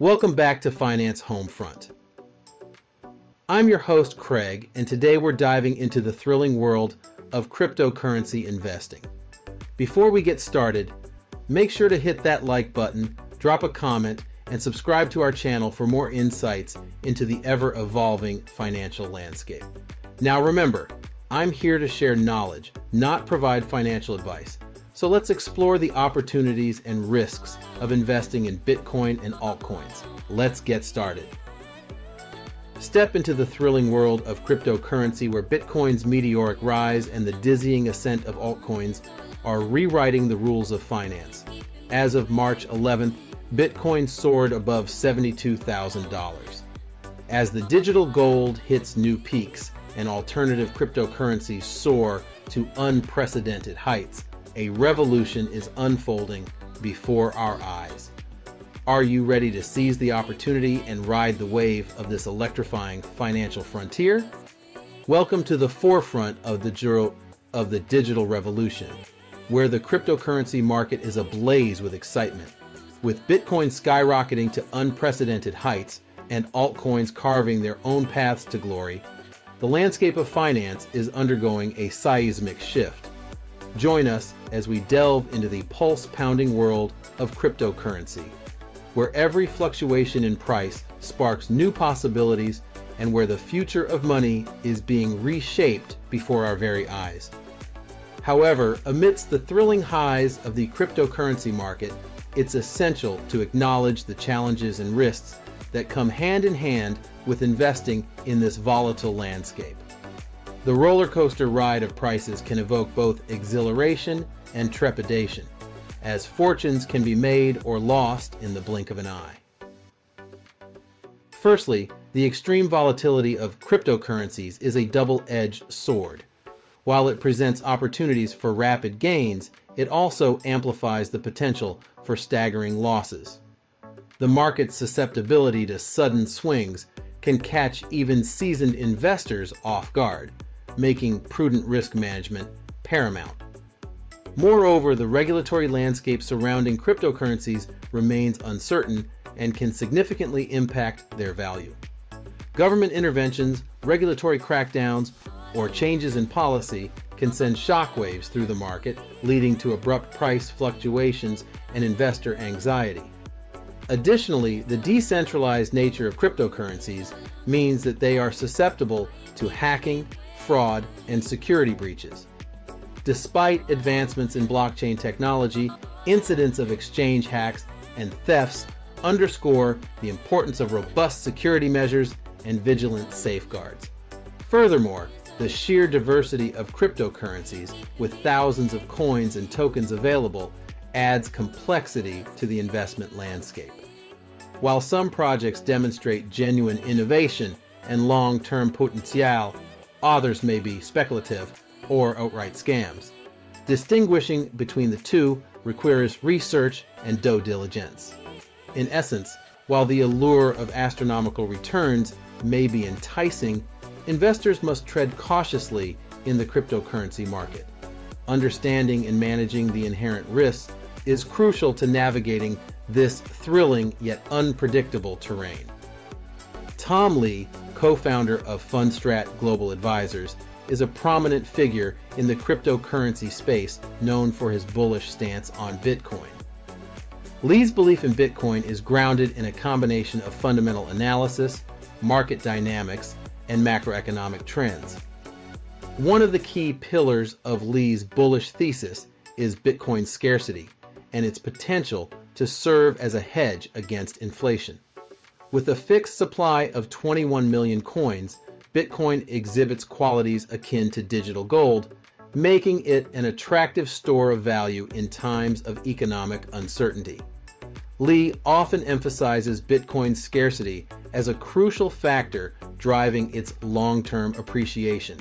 Welcome back to Finance Homefront. I'm your host, Craig, and today we're diving into the thrilling world of cryptocurrency investing. Before we get started, make sure to hit that like button, drop a comment, and subscribe to our channel for more insights into the ever evolving financial landscape. Now remember, I'm here to share knowledge, not provide financial advice. So let's explore the opportunities and risks of investing in Bitcoin and altcoins. Let's get started. Step into the thrilling world of cryptocurrency where Bitcoin's meteoric rise and the dizzying ascent of altcoins are rewriting the rules of finance. As of March 11th, Bitcoin soared above $72,000. As the digital gold hits new peaks and alternative cryptocurrencies soar to unprecedented heights, a revolution is unfolding before our eyes. Are you ready to seize the opportunity and ride the wave of this electrifying financial frontier? Welcome to the forefront of the, of the digital revolution, where the cryptocurrency market is ablaze with excitement. With Bitcoin skyrocketing to unprecedented heights and altcoins carving their own paths to glory, the landscape of finance is undergoing a seismic shift. Join us as we delve into the pulse pounding world of cryptocurrency, where every fluctuation in price sparks new possibilities and where the future of money is being reshaped before our very eyes. However, amidst the thrilling highs of the cryptocurrency market, it's essential to acknowledge the challenges and risks that come hand in hand with investing in this volatile landscape. The roller coaster ride of prices can evoke both exhilaration and trepidation, as fortunes can be made or lost in the blink of an eye. Firstly, the extreme volatility of cryptocurrencies is a double-edged sword. While it presents opportunities for rapid gains, it also amplifies the potential for staggering losses. The market's susceptibility to sudden swings can catch even seasoned investors off guard, making prudent risk management paramount. Moreover, the regulatory landscape surrounding cryptocurrencies remains uncertain and can significantly impact their value. Government interventions, regulatory crackdowns, or changes in policy can send shockwaves through the market, leading to abrupt price fluctuations and investor anxiety. Additionally, the decentralized nature of cryptocurrencies means that they are susceptible to hacking, fraud, and security breaches. Despite advancements in blockchain technology, incidents of exchange hacks and thefts underscore the importance of robust security measures and vigilant safeguards. Furthermore, the sheer diversity of cryptocurrencies, with thousands of coins and tokens available, adds complexity to the investment landscape. While some projects demonstrate genuine innovation and long-term potential, others may be speculative or outright scams. Distinguishing between the two requires research and due diligence. In essence, while the allure of astronomical returns may be enticing, investors must tread cautiously in the cryptocurrency market. Understanding and managing the inherent risks is crucial to navigating this thrilling yet unpredictable terrain. Tom Lee, co-founder of Fundstrat Global Advisors, is a prominent figure in the cryptocurrency space known for his bullish stance on Bitcoin. Lee's belief in Bitcoin is grounded in a combination of fundamental analysis, market dynamics, and macroeconomic trends. One of the key pillars of Lee's bullish thesis is Bitcoin scarcity and its potential to serve as a hedge against inflation. With a fixed supply of 21 million coins, Bitcoin exhibits qualities akin to digital gold, making it an attractive store of value in times of economic uncertainty. Lee often emphasizes Bitcoin's scarcity as a crucial factor driving its long-term appreciation,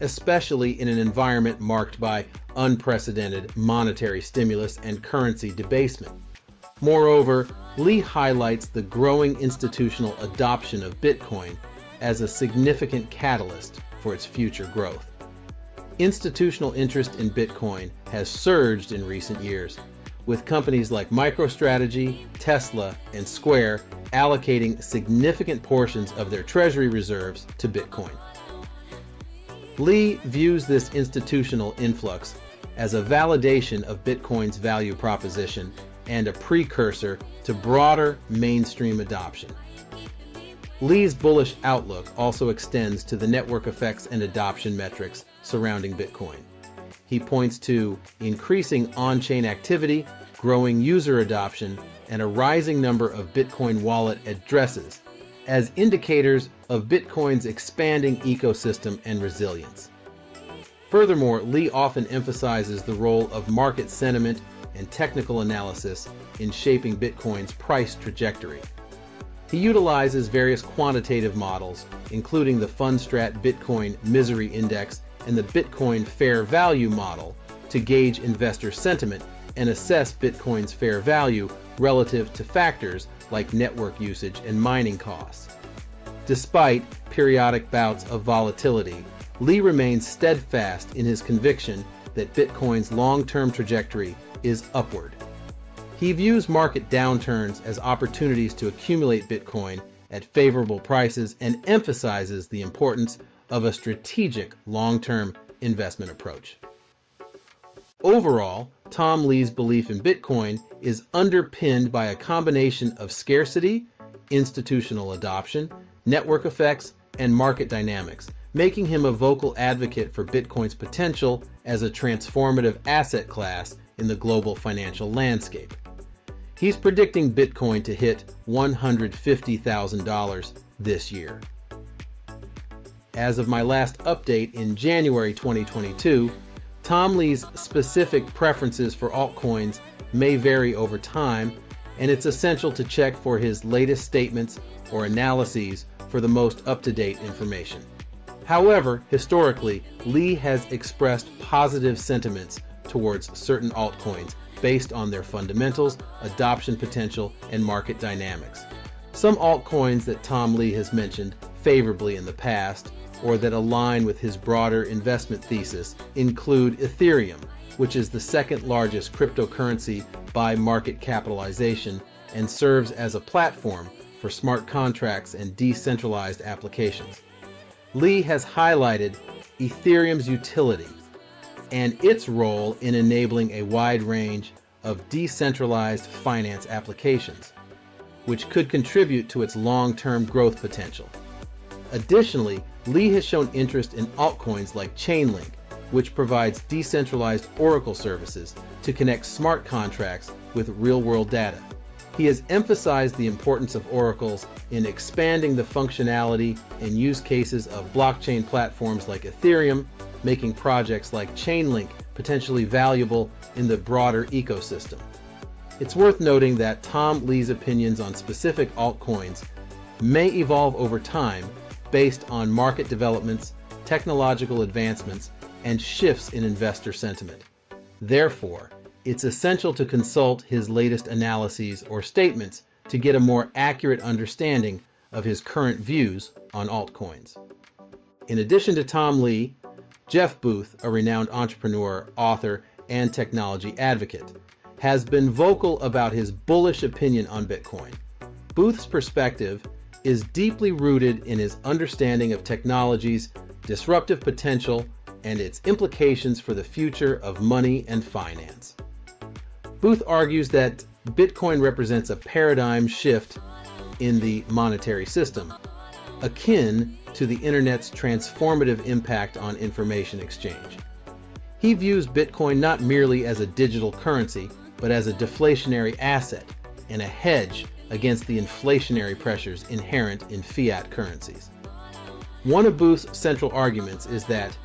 especially in an environment marked by unprecedented monetary stimulus and currency debasement. Moreover, Lee highlights the growing institutional adoption of Bitcoin as a significant catalyst for its future growth. Institutional interest in Bitcoin has surged in recent years, with companies like MicroStrategy, Tesla, and Square allocating significant portions of their treasury reserves to Bitcoin. Lee views this institutional influx as a validation of Bitcoin's value proposition and a precursor to broader mainstream adoption. Lee's bullish outlook also extends to the network effects and adoption metrics surrounding Bitcoin. He points to increasing on-chain activity, growing user adoption, and a rising number of Bitcoin wallet addresses as indicators of Bitcoin's expanding ecosystem and resilience. Furthermore, Lee often emphasizes the role of market sentiment and technical analysis in shaping Bitcoin's price trajectory. He utilizes various quantitative models, including the Fundstrat Bitcoin Misery Index and the Bitcoin Fair Value model, to gauge investor sentiment and assess Bitcoin's fair value relative to factors like network usage and mining costs. Despite periodic bouts of volatility, Lee remains steadfast in his conviction that Bitcoin's long-term trajectory is upward. He views market downturns as opportunities to accumulate Bitcoin at favorable prices and emphasizes the importance of a strategic long-term investment approach. Overall, Tom Lee's belief in Bitcoin is underpinned by a combination of scarcity, institutional adoption, network effects, and market dynamics, making him a vocal advocate for Bitcoin's potential as a transformative asset class in the global financial landscape. He's predicting Bitcoin to hit $150,000 this year. As of my last update in January 2022, Tom Lee's specific preferences for altcoins may vary over time, and it's essential to check for his latest statements or analyses for the most up-to-date information. However, historically, Lee has expressed positive sentiments towards certain altcoins based on their fundamentals, adoption potential, and market dynamics. Some altcoins that Tom Lee has mentioned favorably in the past or that align with his broader investment thesis include Ethereum, which is the second largest cryptocurrency by market capitalization and serves as a platform for smart contracts and decentralized applications. Lee has highlighted Ethereum's utility and its role in enabling a wide range of decentralized finance applications, which could contribute to its long-term growth potential. Additionally, Lee has shown interest in altcoins like Chainlink, which provides decentralized Oracle services to connect smart contracts with real-world data. He has emphasized the importance of oracles in expanding the functionality and use cases of blockchain platforms like Ethereum, making projects like Chainlink potentially valuable in the broader ecosystem. It's worth noting that Tom Lee's opinions on specific altcoins may evolve over time based on market developments, technological advancements, and shifts in investor sentiment. Therefore, it's essential to consult his latest analyses or statements to get a more accurate understanding of his current views on altcoins. In addition to Tom Lee, Jeff Booth, a renowned entrepreneur, author, and technology advocate, has been vocal about his bullish opinion on Bitcoin. Booth's perspective is deeply rooted in his understanding of technology's disruptive potential and its implications for the future of money and finance. Booth argues that Bitcoin represents a paradigm shift in the monetary system, akin to the internet's transformative impact on information exchange. He views Bitcoin not merely as a digital currency, but as a deflationary asset and a hedge against the inflationary pressures inherent in fiat currencies. One of Booth's central arguments is that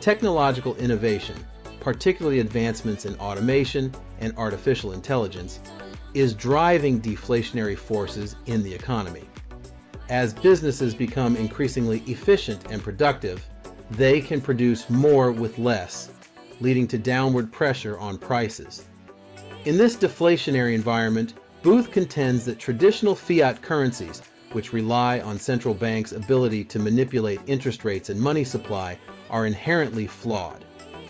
technological innovation, particularly advancements in automation and artificial intelligence, is driving deflationary forces in the economy. As businesses become increasingly efficient and productive, they can produce more with less, leading to downward pressure on prices. In this deflationary environment, Booth contends that traditional fiat currencies, which rely on central banks' ability to manipulate interest rates and money supply, are inherently flawed.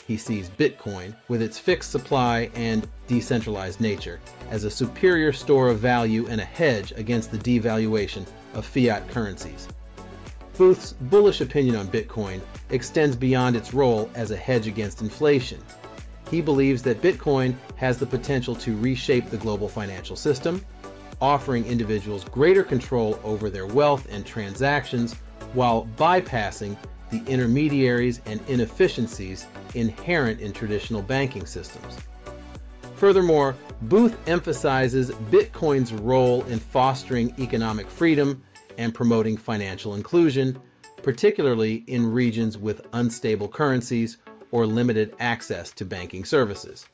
he sees Bitcoin, with its fixed supply and decentralized nature, as a superior store of value and a hedge against the devaluation of fiat currencies. Booth's bullish opinion on Bitcoin extends beyond its role as a hedge against inflation. He believes that Bitcoin has the potential to reshape the global financial system, offering individuals greater control over their wealth and transactions while bypassing the intermediaries and inefficiencies inherent in traditional banking systems. Furthermore, Booth emphasizes Bitcoin's role in fostering economic freedom and promoting financial inclusion, particularly in regions with unstable currencies or limited access to banking services.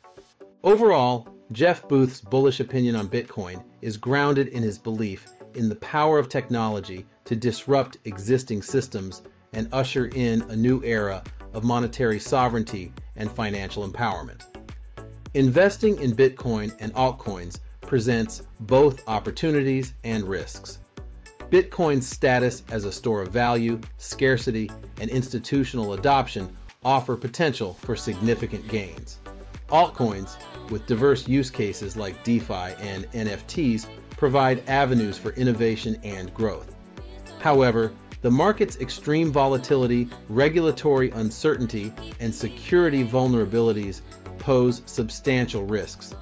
Overall, Jeff Booth's bullish opinion on Bitcoin is grounded in his belief in the power of technology to disrupt existing systems and usher in a new era of monetary sovereignty and financial empowerment. Investing in Bitcoin and altcoins presents both opportunities and risks. Bitcoin's status as a store of value, scarcity, and institutional adoption offer potential for significant gains. Altcoins, with diverse use cases like DeFi and NFTs, provide avenues for innovation and growth. However, the market's extreme volatility, regulatory uncertainty, and security vulnerabilities pose substantial risks.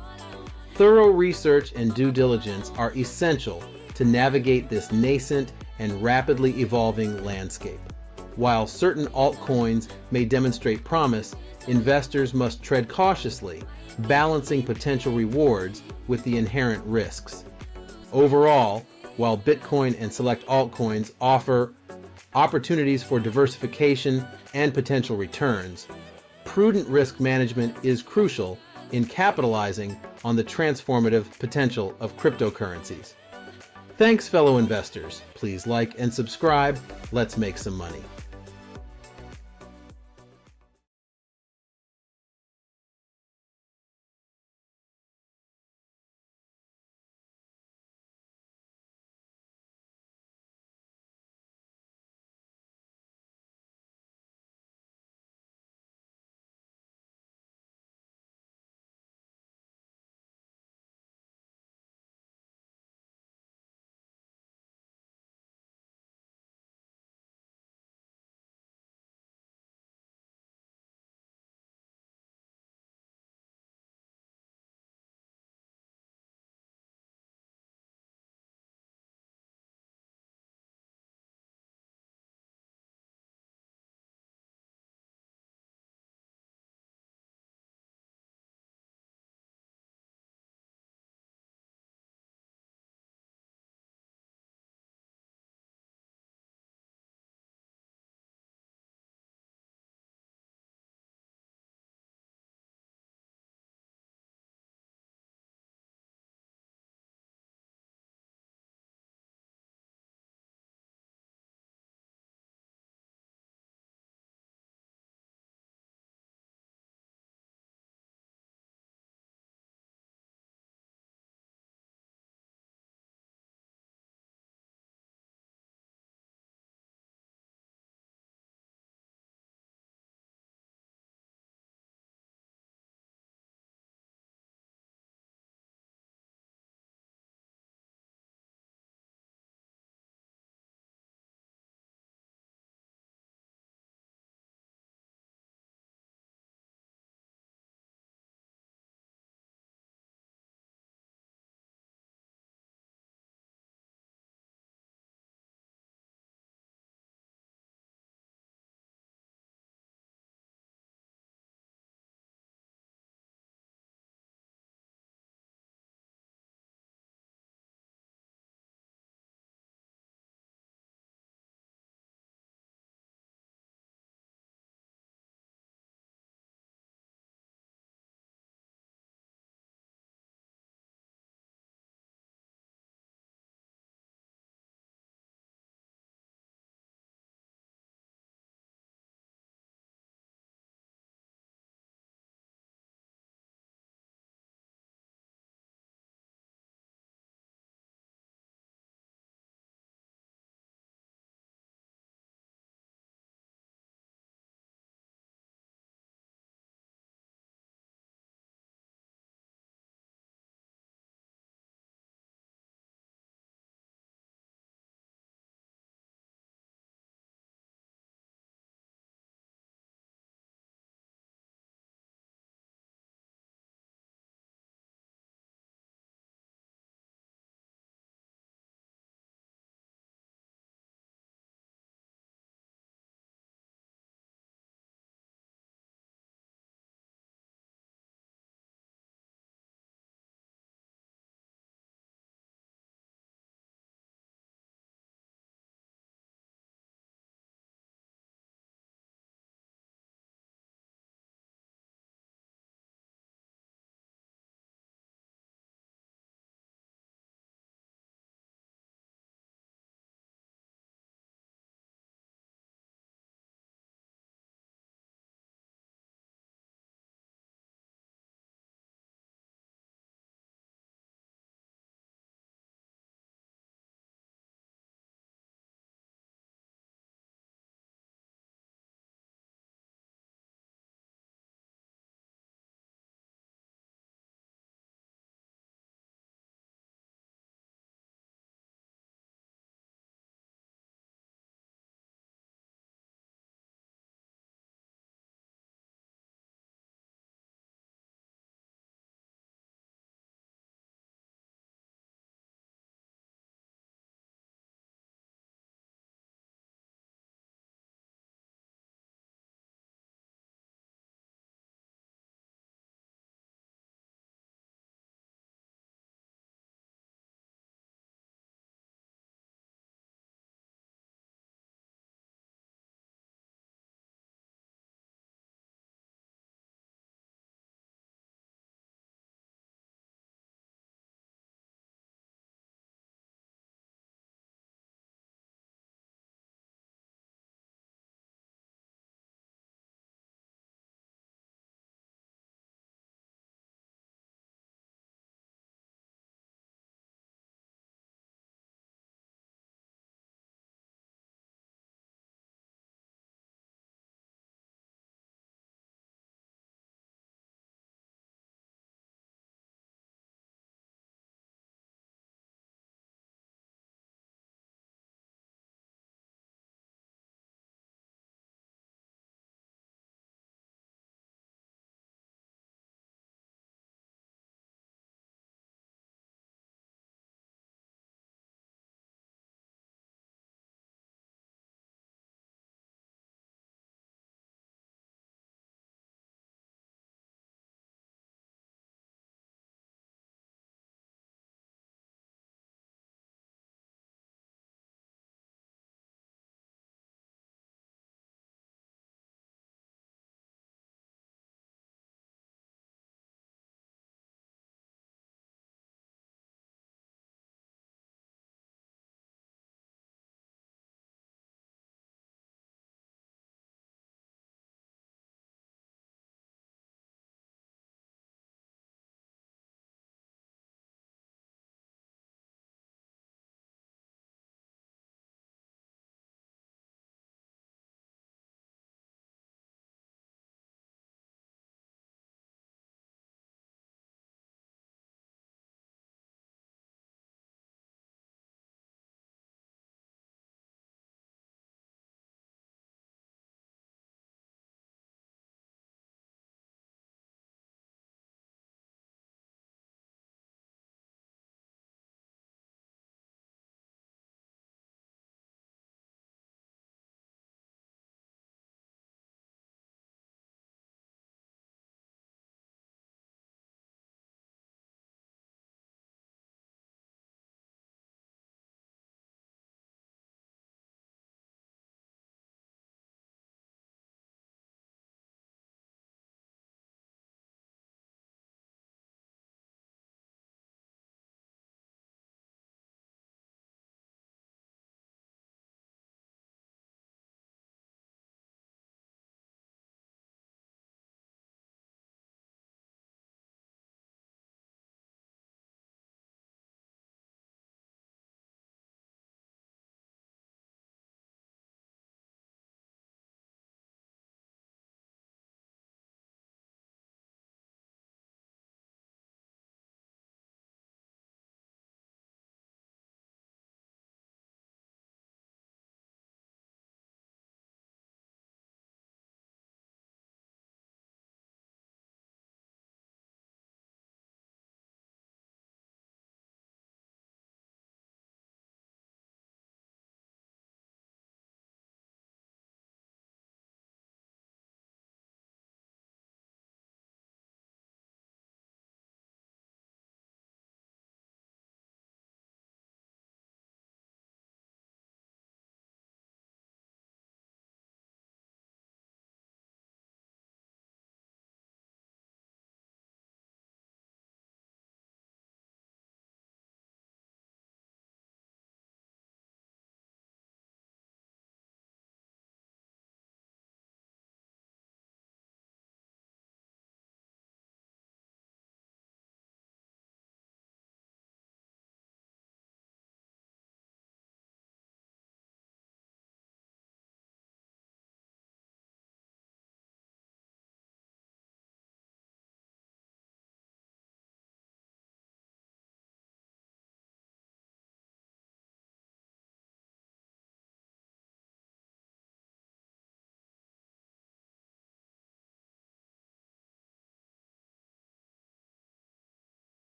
Thorough research and due diligence are essential to navigate this nascent and rapidly evolving landscape. While certain altcoins may demonstrate promise, investors must tread cautiously, balancing potential rewards with the inherent risks. Overall, while Bitcoin and select altcoins offer opportunities for diversification and potential returns, prudent risk management is crucial in capitalizing on the transformative potential of cryptocurrencies. Thanks, fellow investors. Please like and subscribe. Let's make some money.